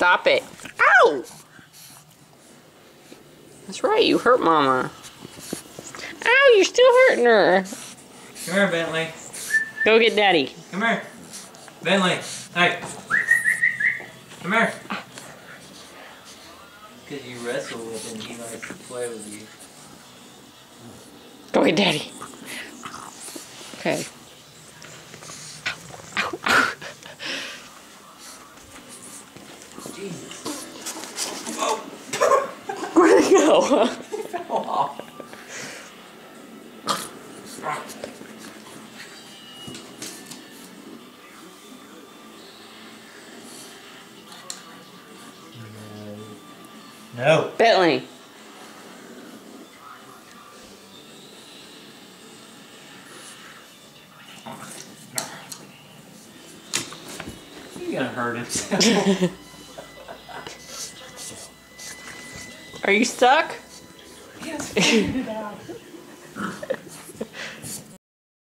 Stop it. Ow! That's right, you hurt Mama. Ow, you're still hurting her. Come here, Bentley. Go get Daddy. Come here. Bentley. Hey. Come here. Because you wrestle with him, he likes to play with you. Go get Daddy. Okay. Jesus. Where'd he go? No. Bentley. He's gonna hurt himself. Are you stuck? Yes.